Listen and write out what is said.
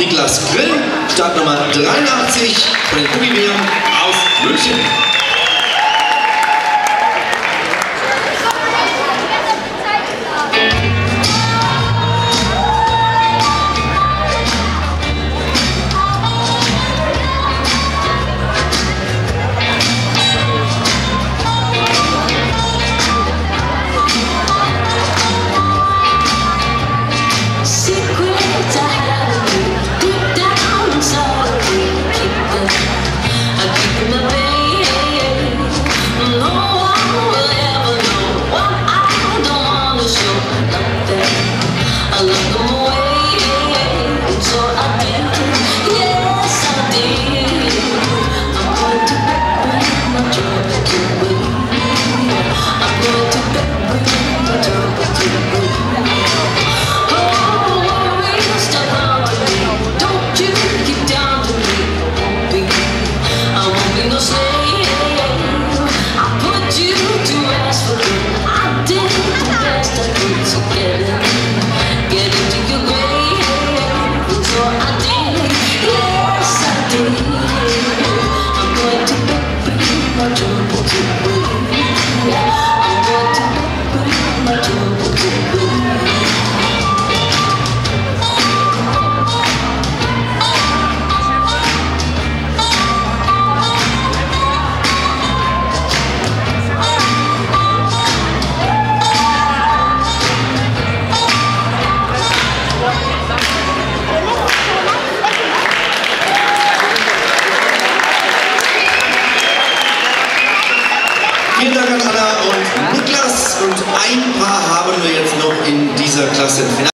Niklas Grill, Startnummer 83 von den Gummibären aus München. Yeah. Vielen Dank an Anna und Niklas. Und ein paar haben wir jetzt noch in dieser Klasse.